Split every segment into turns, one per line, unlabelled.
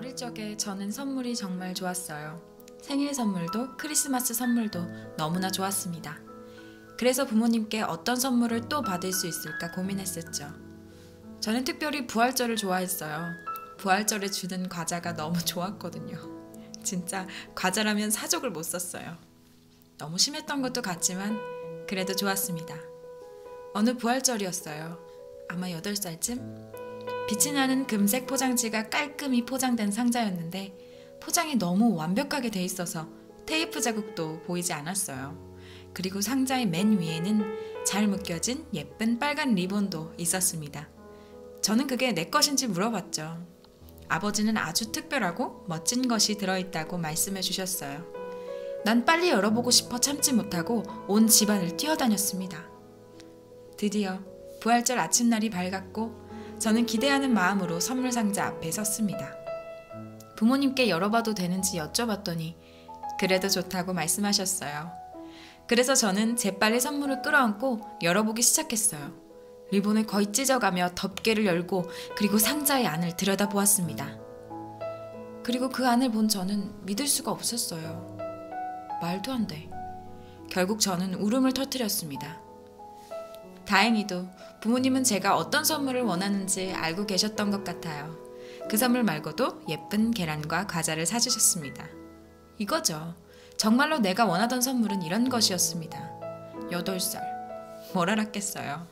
어릴 적에 저는 선물이 정말 좋았어요. 생일 선물도 크리스마스 선물도 너무나 좋았습니다. 그래서 부모님께 어떤 선물을 또 받을 수 있을까 고민했었죠. 저는 특별히 부활절을 좋아했어요. 부활절에 주는 과자가 너무 좋았거든요. 진짜 과자라면 사족을 못 썼어요. 너무 심했던 것도 같지만 그래도 좋았습니다. 어느 부활절이었어요. 아마 8살쯤? 빛이 나는 금색 포장지가 깔끔히 포장된 상자였는데 포장이 너무 완벽하게 돼 있어서 테이프 자국도 보이지 않았어요. 그리고 상자의 맨 위에는 잘 묶여진 예쁜 빨간 리본도 있었습니다. 저는 그게 내 것인지 물어봤죠. 아버지는 아주 특별하고 멋진 것이 들어있다고 말씀해 주셨어요. 난 빨리 열어보고 싶어 참지 못하고 온 집안을 뛰어다녔습니다. 드디어 부활절 아침날이 밝았고 저는 기대하는 마음으로 선물 상자 앞에 섰습니다. 부모님께 열어봐도 되는지 여쭤봤더니 그래도 좋다고 말씀하셨어요. 그래서 저는 재빨리 선물을 끌어안고 열어보기 시작했어요. 리본을 거의 찢어가며 덮개를 열고 그리고 상자의 안을 들여다보았습니다. 그리고 그 안을 본 저는 믿을 수가 없었어요. 말도 안 돼. 결국 저는 울음을 터뜨렸습니다. 다행히도 부모님은 제가 어떤 선물을 원하는지 알고 계셨던 것 같아요. 그 선물 말고도 예쁜 계란과 과자를 사주셨습니다. 이거죠. 정말로 내가 원하던 선물은 이런 것이었습니다. 8살. 뭘 알았겠어요.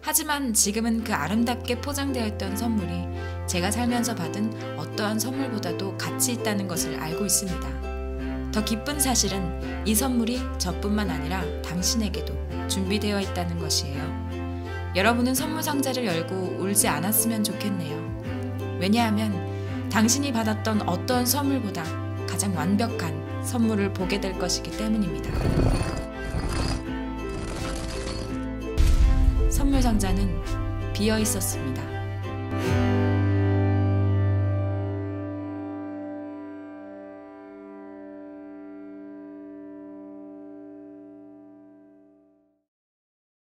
하지만 지금은 그 아름답게 포장되어 있던 선물이 제가 살면서 받은 어떠한 선물보다도 가치 있다는 것을 알고 있습니다. 더 기쁜 사실은 이 선물이 저뿐만 아니라 당신에게도 준비되어 있다는 것이에요. 여러분은 선물 상자를 열고 울지 않았으면 좋겠네요. 왜냐하면 당신이 받았던 어떤 선물보다 가장 완벽한 선물을 보게 될 것이기 때문입니다. 선물 상자는 비어 있었습니다.